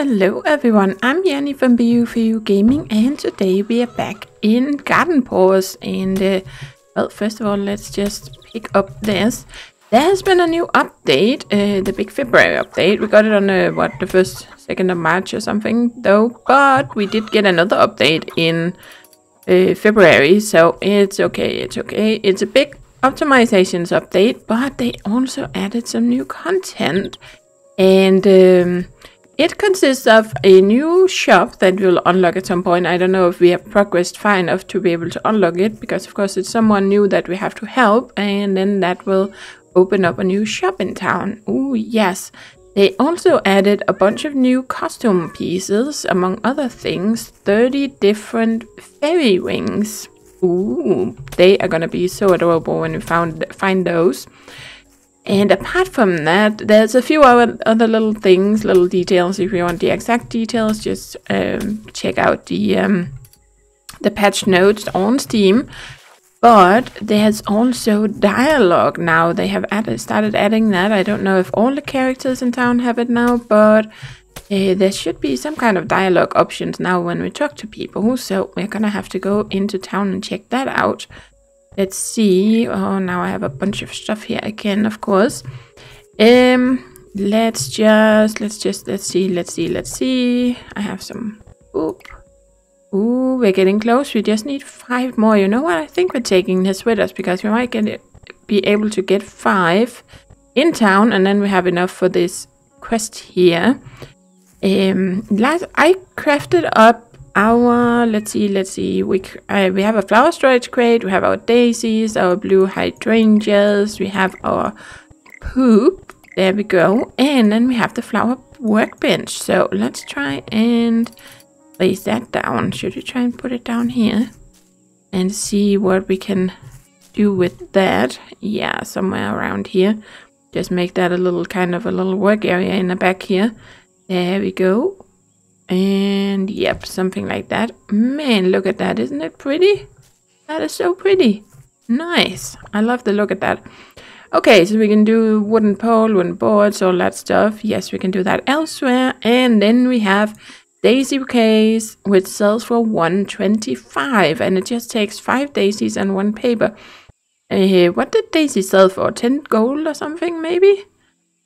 Hello everyone, I'm Jenny from BU4U Gaming and today we are back in Garden Paws and uh, well, first of all, let's just pick up this. There has been a new update, uh, the big February update. We got it on, uh, what, the first, second of March or something though, but we did get another update in uh, February, so it's okay, it's okay. It's a big optimizations update, but they also added some new content and... Um, it consists of a new shop that we'll unlock at some point. I don't know if we have progressed far enough to be able to unlock it because of course it's someone new that we have to help and then that will open up a new shop in town. Oh yes. They also added a bunch of new costume pieces, among other things, 30 different fairy wings. Ooh, they are gonna be so adorable when we found find those. And apart from that, there's a few other, little things, little details. If you want the exact details, just um, check out the um, the patch notes on Steam. But there's also dialogue now. They have added, started adding that. I don't know if all the characters in town have it now, but uh, there should be some kind of dialogue options now when we talk to people. So we're gonna have to go into town and check that out. Let's see. Oh, now I have a bunch of stuff here again, of course. Um, let's just, let's just, let's see, let's see, let's see. I have some, oop. Ooh, we're getting close. We just need five more. You know what? I think we're taking this with us because we might get it, be able to get five in town and then we have enough for this quest here. Um, last, I crafted up our let's see let's see. We uh, we have a flower storage crate. We have our daisies our blue hydrangeas. We have our poop. There we go. And then we have the flower workbench. So let's try and place that down. Should we try and put it down here and see what we can do with that? Yeah somewhere around here. Just make that a little kind of a little work area in the back here. There we go and yep, something like that. Man, look at that. Isn't it pretty? That is so pretty. Nice. I love the look at that. Okay, so we can do wooden pole, wooden boards, all that stuff. Yes, we can do that elsewhere. And then we have daisy bouquets, which sells for 125 and it just takes five daisies and one paper. Uh, what did daisy sell for? 10 gold or something, maybe?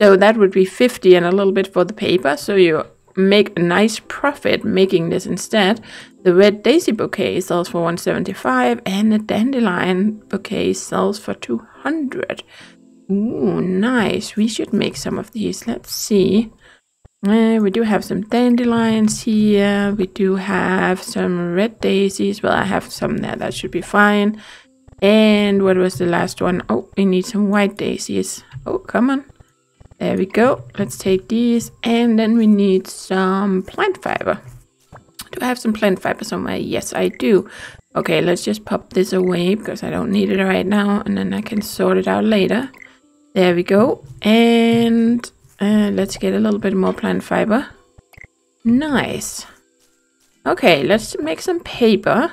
So that would be 50 and a little bit for the paper. So you make a nice profit making this instead. The red daisy bouquet sells for 175 and the dandelion bouquet sells for 200. Ooh, nice. We should make some of these. Let's see. Uh, we do have some dandelions here. We do have some red daisies. Well, I have some there. That should be fine. And what was the last one? Oh, we need some white daisies. Oh, come on. There we go. Let's take these. And then we need some plant fiber. Do I have some plant fiber somewhere? Yes, I do. Okay, let's just pop this away because I don't need it right now. And then I can sort it out later. There we go. And uh, let's get a little bit more plant fiber. Nice. Okay, let's make some paper.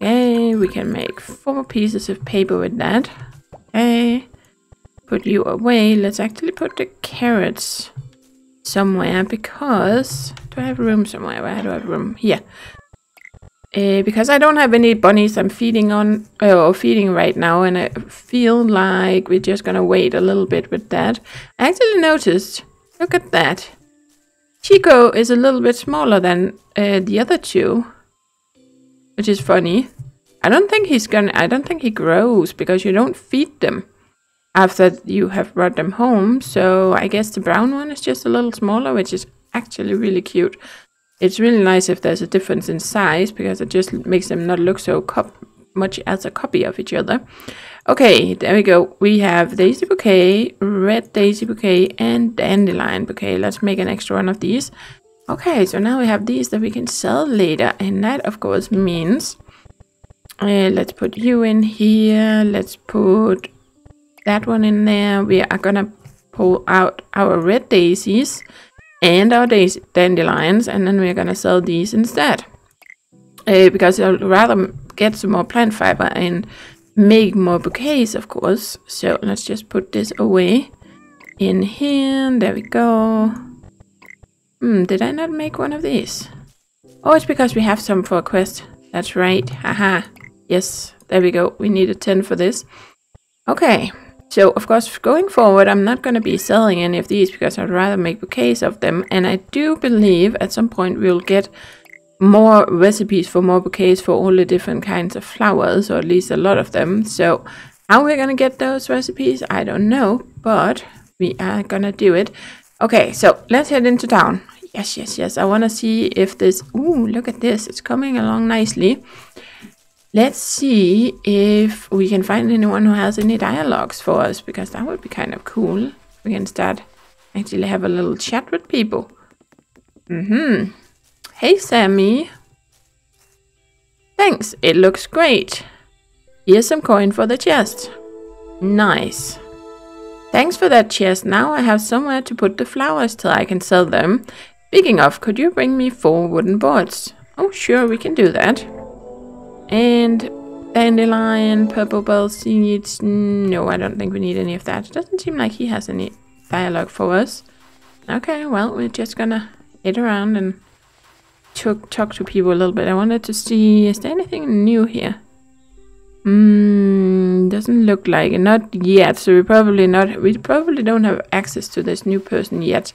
Okay, we can make four pieces of paper with that. Okay put you away. Let's actually put the carrots somewhere because... Do I have room somewhere? Where do I have room? Yeah. Uh, because I don't have any bunnies I'm feeding on uh, or feeding right now and I feel like we're just gonna wait a little bit with that. I actually noticed, look at that. Chico is a little bit smaller than uh, the other two, which is funny. I don't think he's gonna, I don't think he grows because you don't feed them after you have brought them home. So I guess the brown one is just a little smaller, which is actually really cute. It's really nice if there's a difference in size because it just makes them not look so much as a copy of each other. Okay, there we go. We have daisy bouquet, red daisy bouquet, and dandelion bouquet. Let's make an extra one of these. Okay, so now we have these that we can sell later, and that of course means uh, let's put you in here. Let's put that one in there. We are gonna pull out our red daisies and our daisy dandelions and then we're gonna sell these instead. Uh, because I'd rather get some more plant fiber and make more bouquets of course. So let's just put this away in here. There we go. Hmm, did I not make one of these? Oh, it's because we have some for a quest. That's right. Haha. Yes, there we go. We needed 10 for this. Okay. So, of course, going forward, I'm not going to be selling any of these because I'd rather make bouquets of them. And I do believe at some point we'll get more recipes for more bouquets for all the different kinds of flowers, or at least a lot of them. So, how we're going to get those recipes, I don't know, but we are going to do it. Okay, so let's head into town. Yes, yes, yes. I want to see if this... Ooh, look at this. It's coming along nicely. Let's see if we can find anyone who has any dialogues for us, because that would be kind of cool. We can start actually have a little chat with people. Mm-hmm. Hey, Sammy. Thanks, it looks great. Here's some coin for the chest. Nice. Thanks for that chest. Now I have somewhere to put the flowers till I can sell them. Speaking of, could you bring me four wooden boards? Oh, sure, we can do that. And dandelion, purple bell seeds. No, I don't think we need any of that. It doesn't seem like he has any dialogue for us. Okay, well, we're just gonna head around and talk, talk to people a little bit. I wanted to see, is there anything new here? Hmm, doesn't look like it. Not yet. So we probably not. We probably don't have access to this new person yet.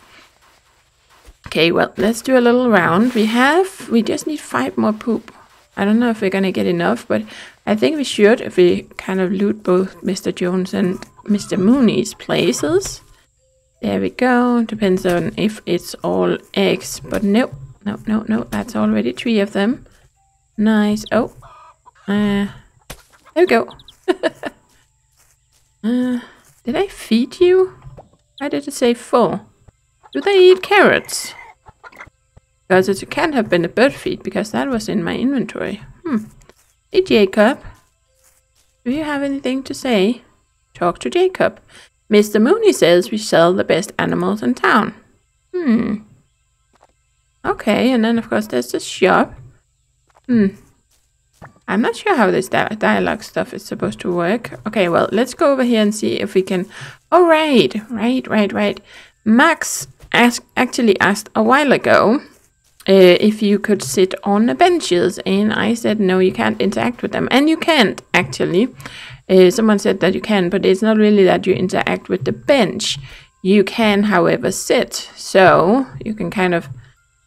Okay, well, let's do a little round. We have, we just need five more poop. I don't know if we're gonna get enough, but I think we should if we kind of loot both Mr. Jones and Mr. Mooney's places. There we go. Depends on if it's all eggs, but no, no, no, no. That's already three of them. Nice. Oh, uh, there we go. uh, did I feed you? Why did it say full? Do they eat carrots? Because it can't have been a bird feed because that was in my inventory. Hmm. Hey, Jacob. Do you have anything to say? Talk to Jacob. Mr. Mooney says we sell the best animals in town. Hmm. Okay, and then of course there's the shop. Hmm. I'm not sure how this di dialogue stuff is supposed to work. Okay, well, let's go over here and see if we can... Oh, right, right, right, right. Max ask actually asked a while ago uh, if you could sit on the benches and I said no you can't interact with them. And you can't actually. Uh, someone said that you can but it's not really that you interact with the bench. You can however sit. So you can kind of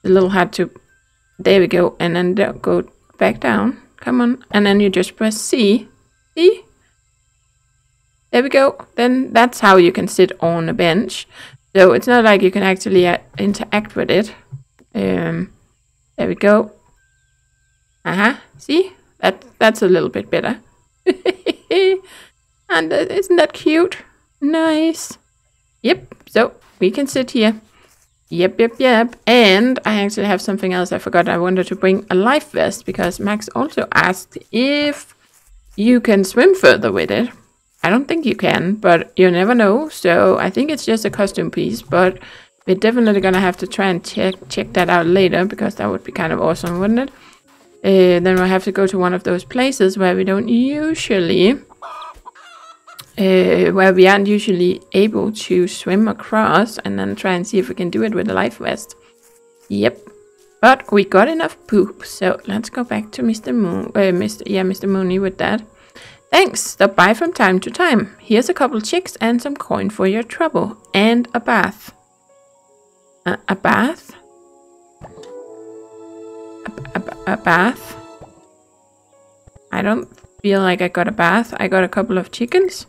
a little hard to there we go and then go back down. Come on. And then you just press C. There we go. Then that's how you can sit on a bench. So it's not like you can actually uh, interact with it um, there we go. Uh-huh. See? That That's a little bit better. and uh, isn't that cute? Nice. Yep, so we can sit here. Yep, yep, yep. And I actually have something else I forgot. I wanted to bring a life vest because Max also asked if you can swim further with it. I don't think you can, but you never know. So I think it's just a costume piece, but we're definitely gonna have to try and check check that out later because that would be kind of awesome, wouldn't it? Uh, then we'll have to go to one of those places where we don't usually, uh, where we aren't usually able to swim across, and then try and see if we can do it with a life vest. Yep. But we got enough poop, so let's go back to Mr. Moon, uh, Mr. Yeah, Mr. Mooney with that. Thanks. Stop by from time to time. Here's a couple chicks and some coin for your trouble, and a bath. A, bath? A, a, a bath? I don't feel like I got a bath. I got a couple of chickens.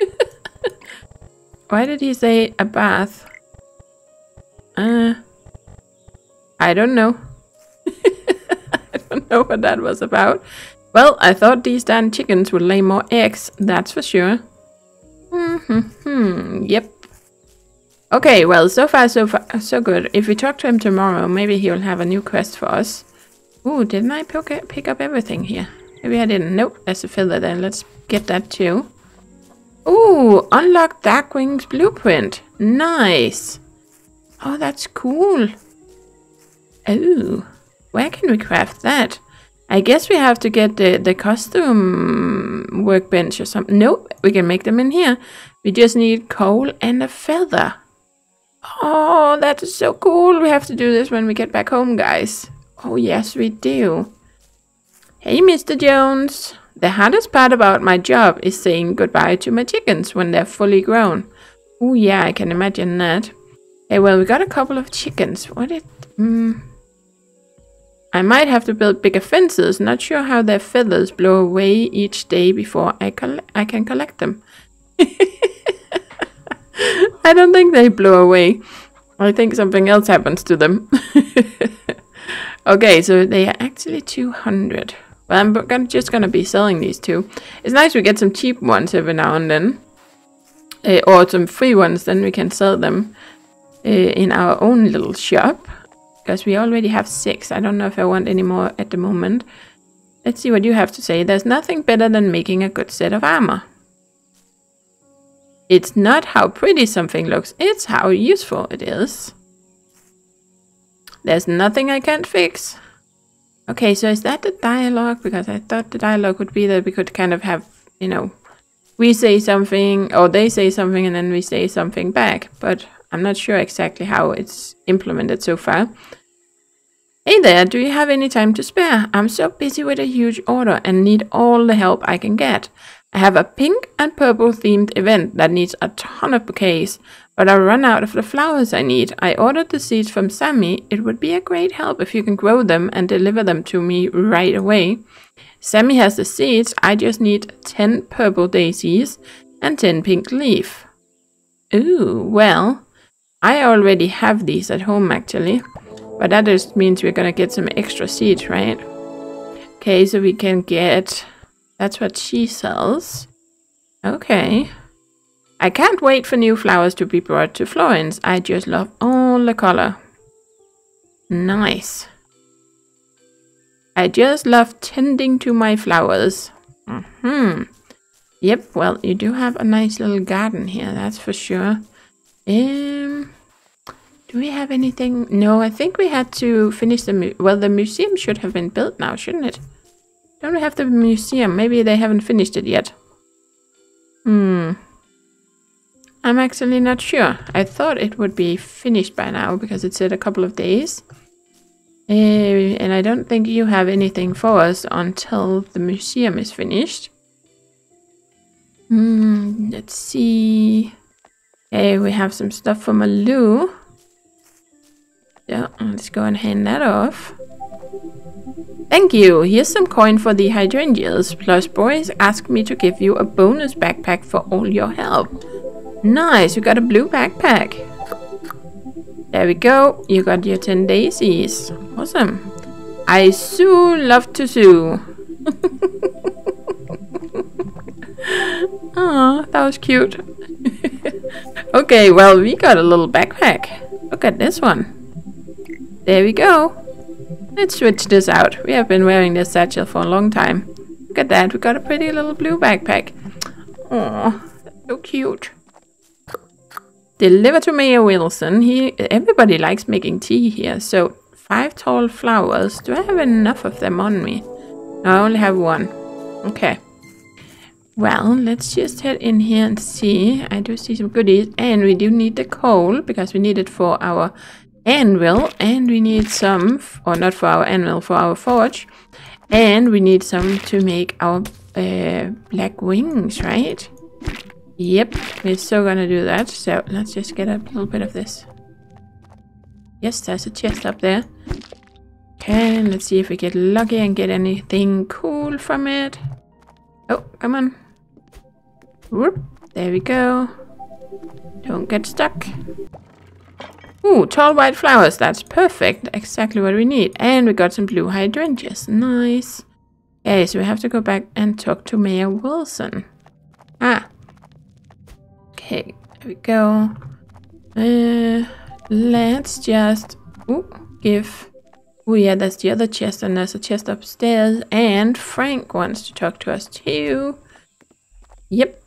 Why did he say a bath? Uh, I don't know. I don't know what that was about. Well, I thought these damn chickens would lay more eggs, that's for sure. Mm hmm, hmm, yep. Okay, well, so far so far so good. If we talk to him tomorrow, maybe he will have a new quest for us. Ooh, didn't I pick, pick up everything here? Maybe I didn't. Nope, there's a feather there. Let's get that too. Ooh, unlock Darkwing's blueprint. Nice. Oh, that's cool. Oh, where can we craft that? I guess we have to get the, the costume workbench or something. Nope, we can make them in here. We just need coal and a feather. Oh, that is so cool. We have to do this when we get back home, guys. Oh, yes, we do. Hey, Mr. Jones. The hardest part about my job is saying goodbye to my chickens when they're fully grown. Oh, yeah, I can imagine that. Hey, well, we got a couple of chickens. What did... Mm, I might have to build bigger fences. Not sure how their feathers blow away each day before I, I can collect them. I don't think they blow away. I think something else happens to them. okay, so they are actually 200. Well, I'm just gonna be selling these two. It's nice we get some cheap ones every now and then. Uh, or some free ones, then we can sell them uh, in our own little shop. Because we already have six. I don't know if I want any more at the moment. Let's see what you have to say. There's nothing better than making a good set of armor. It's not how pretty something looks, it's how useful it is. There's nothing I can't fix. Okay, so is that the dialogue? Because I thought the dialogue would be that we could kind of have, you know, we say something or they say something and then we say something back. But I'm not sure exactly how it's implemented so far. Hey there, do you have any time to spare? I'm so busy with a huge order and need all the help I can get. I have a pink and purple themed event that needs a ton of bouquets, but I run out of the flowers I need. I ordered the seeds from Sammy. It would be a great help if you can grow them and deliver them to me right away. Sammy has the seeds. I just need 10 purple daisies and 10 pink leaf. Ooh, well, I already have these at home actually. But that just means we're gonna get some extra seeds, right? Okay, so we can get that's what she sells. Okay. I can't wait for new flowers to be brought to Florence. I just love all the color. Nice. I just love tending to my flowers. Mm hmm Yep, well, you do have a nice little garden here, that's for sure. Um, do we have anything? No, I think we had to finish the... Well, the museum should have been built now, shouldn't it? Don't we have the museum? Maybe they haven't finished it yet. Hmm. I'm actually not sure. I thought it would be finished by now because it said a couple of days. Uh, and I don't think you have anything for us until the museum is finished. Hmm, let's see. Okay, we have some stuff for Malou. Yeah, let's go and hand that off. Thank you. Here's some coin for the hydrangeas. Plus, boys asked me to give you a bonus backpack for all your help. Nice, you got a blue backpack. There we go. You got your 10 daisies. Awesome. I so love to sew. Oh, that was cute. okay, well, we got a little backpack. Look at this one. There we go. Let's switch this out. We have been wearing this satchel for a long time. Look at that, we got a pretty little blue backpack. Oh, so cute. Deliver to Mayor Wilson. He, everybody likes making tea here. So, five tall flowers. Do I have enough of them on me? No, I only have one. Okay. Well, let's just head in here and see. I do see some goodies. And we do need the coal because we need it for our anvil and we need some, or not for our anvil, for our forge. And we need some to make our uh, black wings, right? Yep, we're still gonna do that. So let's just get a little bit of this. Yes, there's a chest up there. Okay, let's see if we get lucky and get anything cool from it. Oh, come on. Whoop, there we go. Don't get stuck. Ooh, tall white flowers. That's perfect. Exactly what we need. And we got some blue hydrangeas. Nice. Okay, so we have to go back and talk to Mayor Wilson. Ah. Okay, there we go. Uh, let's just ooh, give... Oh yeah, that's the other chest and there's a chest upstairs. And Frank wants to talk to us too. Yep.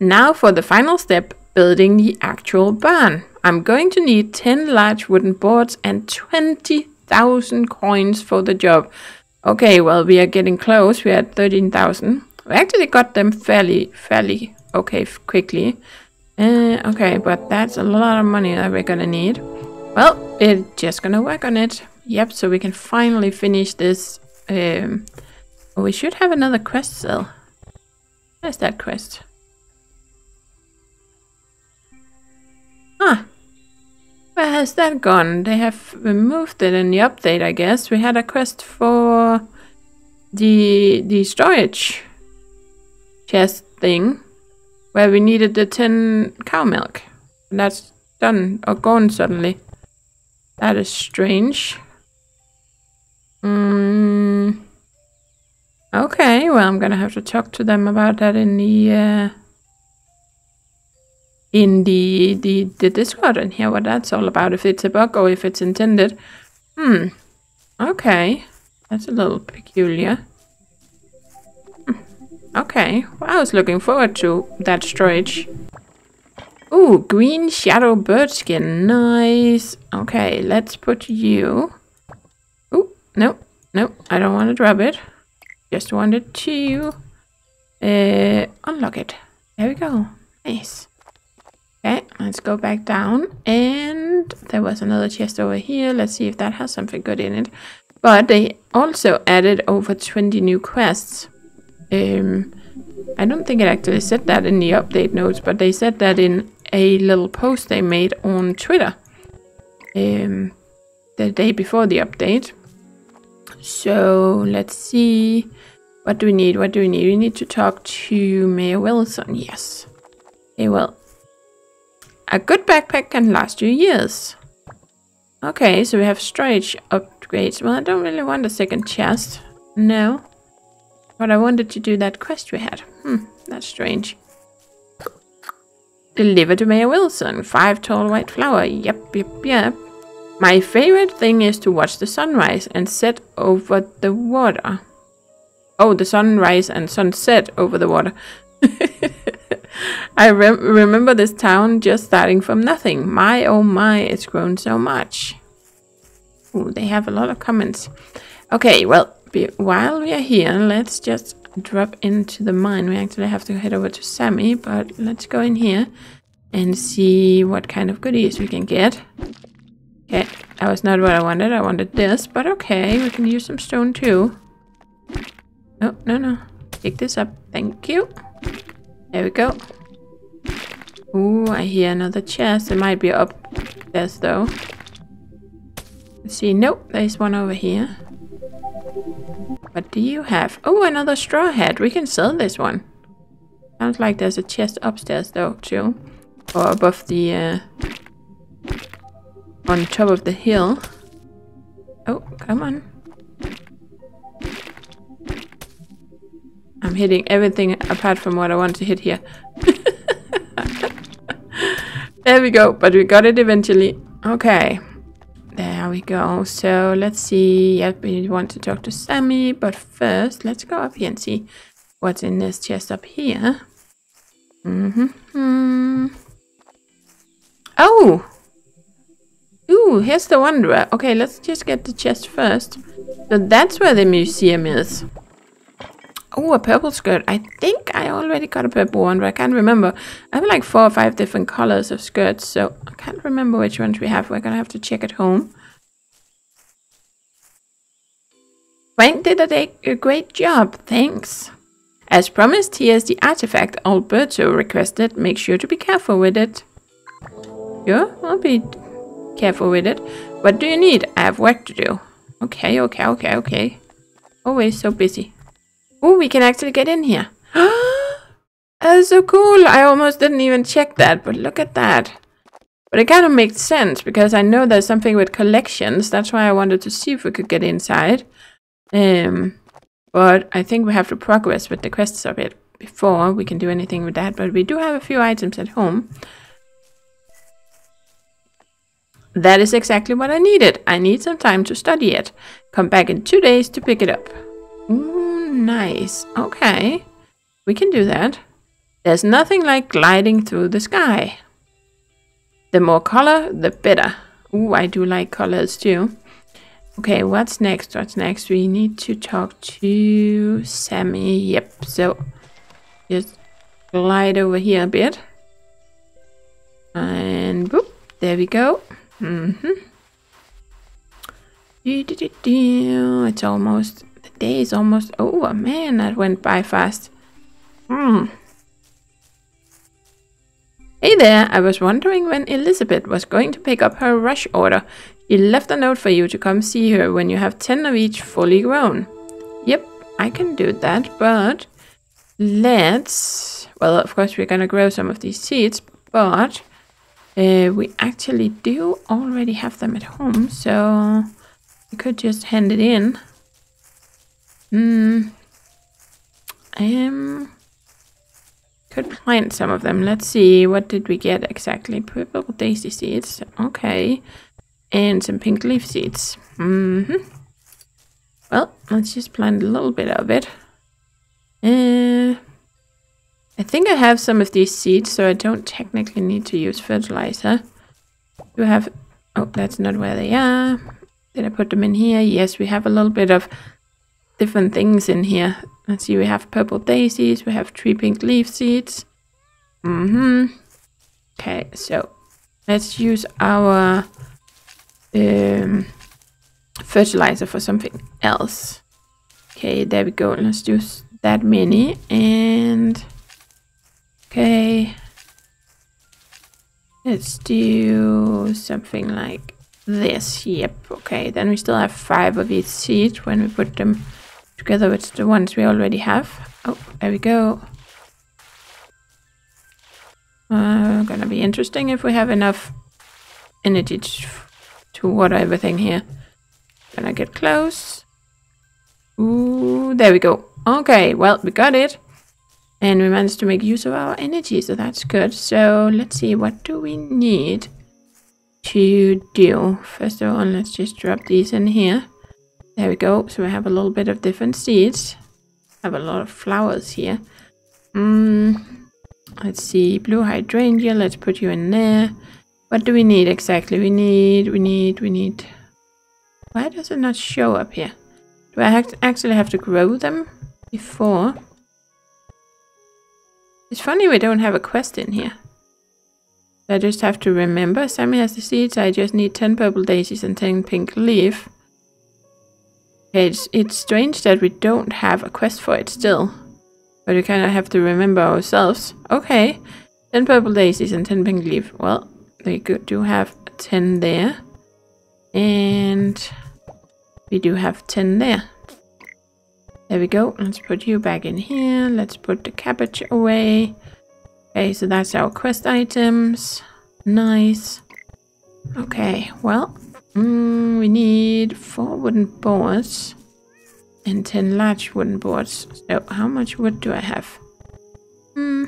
Now for the final step, building the actual barn. I'm going to need 10 large wooden boards and 20,000 coins for the job. Okay, well, we are getting close. We're at 13,000. We actually got them fairly, fairly okay quickly. Uh, okay, but that's a lot of money that we're gonna need. Well, we're just gonna work on it. Yep, so we can finally finish this. Um, we should have another quest cell. Where's that quest? Huh. Where has that gone? They have removed it in the update, I guess. We had a quest for the the storage chest thing where we needed the 10 cow milk. And that's done or gone suddenly. That is strange. Mm. Okay, well I'm gonna have to talk to them about that in the uh, in the, the the Discord and hear what that's all about. If it's a bug or if it's intended. Hmm. Okay, that's a little peculiar. Okay, well, I was looking forward to that storage. Ooh, green shadow bird skin. Nice. Okay, let's put you... Ooh, no, no, I don't want to drop it. Just wanted to uh, unlock it. There we go. Nice. Okay, let's go back down. And there was another chest over here. Let's see if that has something good in it. But they also added over 20 new quests. Um, I don't think it actually said that in the update notes, but they said that in a little post they made on Twitter um, the day before the update. So let's see. What do we need? What do we need? We need to talk to Mayor Wilson. Yes. Okay, well. A good backpack can last you years. Okay, so we have storage upgrades. Well, I don't really want a second chest. No. But I wanted to do that quest we had. Hmm, that's strange. Deliver to Mayor Wilson. Five tall white flower. Yep, yep, yep. My favorite thing is to watch the sunrise and set over the water. Oh, the sunrise and sunset over the water. I rem remember this town just starting from nothing. My oh my, it's grown so much. Ooh, they have a lot of comments. Okay, well, be, while we are here, let's just drop into the mine. We actually have to head over to Sammy, but let's go in here and see what kind of goodies we can get. Okay, that was not what I wanted. I wanted this, but okay, we can use some stone too. No, no, no. Pick this up. Thank you. There we go. Ooh, I hear another chest. It might be up there though. Let's see. Nope, there's one over here. What do you have? Oh, another straw hat. We can sell this one. Sounds like there's a chest upstairs though, too. Or above the... Uh, on top of the hill. Oh, come on. I'm hitting everything apart from what I want to hit here. we go, but we got it eventually. Okay. There we go. So let's see. Yep, we want to talk to Sammy, but first let's go up here and see what's in this chest up here. Mm hmm. Oh! Ooh, here's the Wanderer. Okay, let's just get the chest first. So that's where the museum is. Oh, a purple skirt. I think I already got a purple one, but I can't remember. I have like four or five different colors of skirts, so I can't remember which ones we have. We're gonna have to check at home. Frank did a, a great job, thanks. As promised, here's the artifact Alberto requested. Make sure to be careful with it. Sure, I'll be careful with it. What do you need? I have work to do. Okay, okay, okay, okay. Always so busy. Oh, we can actually get in here. That's so cool. I almost didn't even check that, but look at that. But it kind of makes sense because I know there's something with collections. That's why I wanted to see if we could get inside. Um, but I think we have to progress with the quests a bit before we can do anything with that. But we do have a few items at home. That is exactly what I needed. I need some time to study it. Come back in two days to pick it up. Ooh, nice. Okay. We can do that. There's nothing like gliding through the sky. The more color, the better. Ooh, I do like colors too. Okay, what's next? What's next? We need to talk to Sammy. Yep, so just glide over here a bit. And boop, there we go. Mm-hmm. It's almost, the day is almost over. Man, that went by fast. Hmm. Hey there, I was wondering when Elizabeth was going to pick up her rush order. She left a note for you to come see her when you have 10 of each fully grown. Yep, I can do that, but let's... Well, of course we're gonna grow some of these seeds, but uh, we actually do already have them at home, so we could just hand it in. Hmm. Um, could plant some of them. Let's see, what did we get exactly? Purple daisy seeds, okay. And some pink leaf seeds. Mm -hmm. Well, let's just plant a little bit of it. Uh, I think I have some of these seeds, so I don't technically need to use fertilizer. You have... Oh, that's not where they are. Did I put them in here? Yes, we have a little bit of different things in here. Let's see, we have purple daisies, we have three pink leaf seeds. Mm-hmm. Okay, so let's use our um, fertilizer for something else. Okay, there we go. Let's do that many. And okay, let's do something like this. Yep. Okay, then we still have five of each seed when we put them together with the ones we already have. Oh, there we go. Uh, gonna be interesting if we have enough energy to, water everything here. Gonna get close. Ooh, there we go. Okay, well, we got it. And we managed to make use of our energy, so that's good. So let's see, what do we need to do? First of all, let's just drop these in here. There we go. So we have a little bit of different seeds. I have a lot of flowers here. Mm, let's see. Blue hydrangea. Let's put you in there. What do we need exactly? We need, we need, we need... Why does it not show up here? Do I have to actually have to grow them before? It's funny we don't have a quest in here. I just have to remember. Sammy has the seeds. I just need 10 purple daisies and 10 pink leaf. It's, it's strange that we don't have a quest for it still. But we kind of have to remember ourselves. Okay, 10 purple daisies and 10 pink leaf. Well, they do have 10 there. And we do have 10 there. There we go. Let's put you back in here. Let's put the cabbage away. Okay, so that's our quest items. Nice. Okay, well, Mm, we need four wooden boards and 10 large wooden boards. So how much wood do I have? Hmm.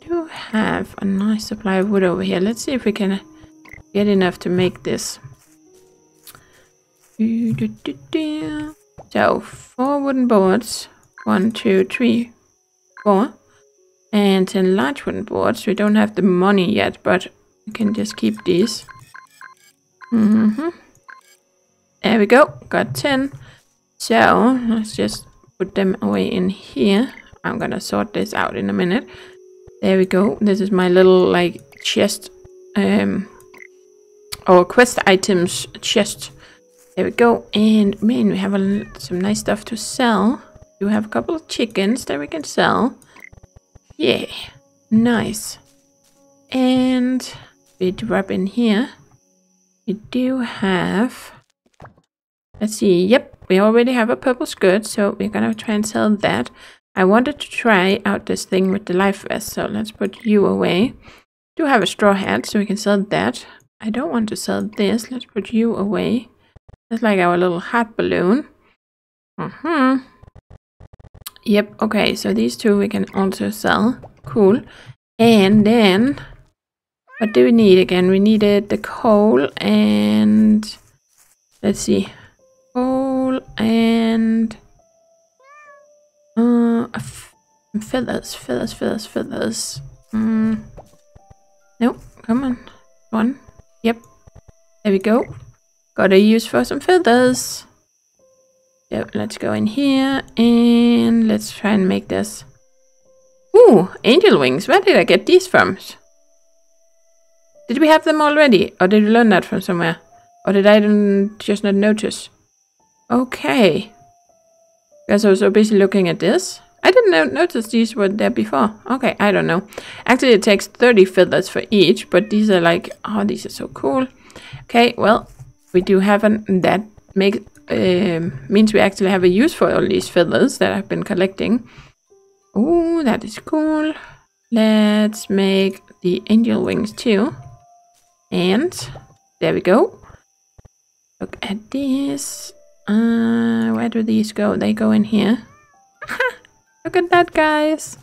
Do have a nice supply of wood over here. Let's see if we can get enough to make this. So four wooden boards. One, two, three, four. And 10 large wooden boards. We don't have the money yet, but we can just keep these. Mm hmm There we go. Got 10. So, let's just put them away in here. I'm gonna sort this out in a minute. There we go. This is my little, like, chest. Um, or quest items chest. There we go. And, man, we have a, some nice stuff to sell. We have a couple of chickens that we can sell. Yeah. Nice. And we drop in here. We do have... Let's see. Yep, we already have a purple skirt, so we're gonna try and sell that. I wanted to try out this thing with the life vest, so let's put you away. Do have a straw hat, so we can sell that. I don't want to sell this. Let's put you away. That's like our little heart balloon. Uh-huh. Yep, okay, so these two we can also sell. Cool. And then what do we need again? We needed the coal and... Let's see. Coal and... Uh, feathers, feathers, feathers, feathers. Mm. No, come on. One. Yep. There we go. Gotta use for some feathers. So let's go in here and let's try and make this. Ooh, angel wings. Where did I get these from? Did we have them already? Or did we learn that from somewhere? Or did I just not notice? Okay. Guess I was so busy looking at this. I didn't notice these were there before. Okay, I don't know. Actually, it takes 30 feathers for each, but these are like, oh, these are so cool. Okay, well, we do have an, that make, uh, means we actually have a use for all these feathers that I've been collecting. Oh, that is cool. Let's make the angel wings too. And there we go. Look at this. Uh, where do these go? They go in here. Look at that, guys.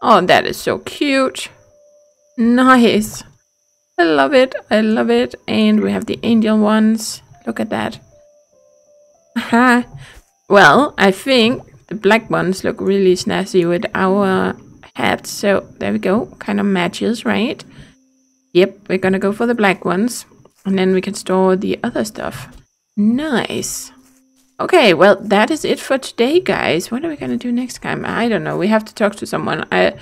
Oh, that is so cute. Nice. I love it. I love it. And we have the angel ones. Look at that. Well, I think the black ones look really snazzy with our hats. So there we go. Kind of matches, right? Yep, we're gonna go for the black ones. And then we can store the other stuff. Nice. Okay, well, that is it for today, guys. What are we to do next time? I don't know. We have to talk to someone. I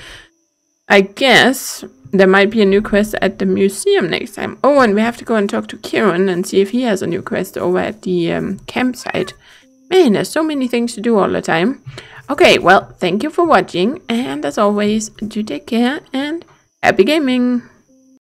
I guess there might be a new quest at the museum next time. Oh, and we have to go and talk to Kieran and see if he has a new quest over at the um, campsite. Man, there's so many things to do all the time. Okay, well, thank you for watching. And as always, do take care and happy gaming.